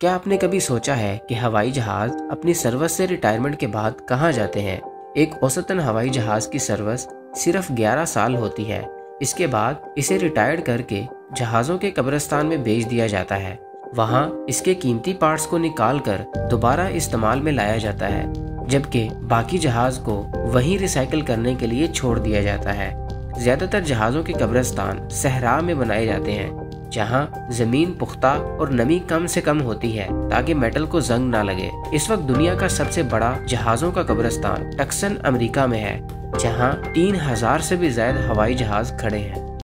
क्या आपने कभी सोचा है कि हवाई जहाज़ अपनी सर्विस से रिटायरमेंट के बाद कहाँ जाते हैं? एक औसतन हवाई जहाज़ की सर्विस सिर्फ़ 11 साल होती है। इसके बाद इसे रिटायर्ड करके जहाज़ों के कब्रिस्तान में बेच दिया जाता है। वहाँ इसके कीमती पार्ट्स को निकाल कर दोबारा इस्तेमाल में लाया जाता है, जबकि बाकी जहाज़ को वहीं रिसाइकल करने के लिए छोड़ दिया जाता है। ज़्यादातर जहाज़ों के कब्रिस्तान सहरा में बनाए जाते हैं। जहाँ ज़मीन पुख्ता और नमी कम से कम होती है, ताकि मेटल को जंग ना लगे। इस वक्त दुनिया का सबसे बड़ा जहाजों का कब्रस्तान टक्सन अमेरिका में है, जहाँ तीन हज़ार से भी ज़्यादा हवाई जहाज़ खड़े हैं।